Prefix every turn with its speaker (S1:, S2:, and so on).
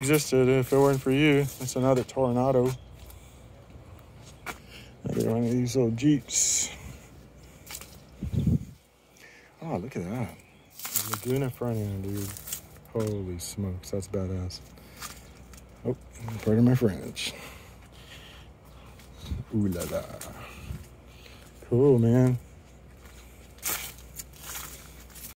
S1: existed if it weren't for you. That's another Tornado. Another one of these little Jeeps. Oh, look at that. Laguna front end, dude. Holy smokes, that's badass. Oh, pardon my French. Ooh la la. Cool, man.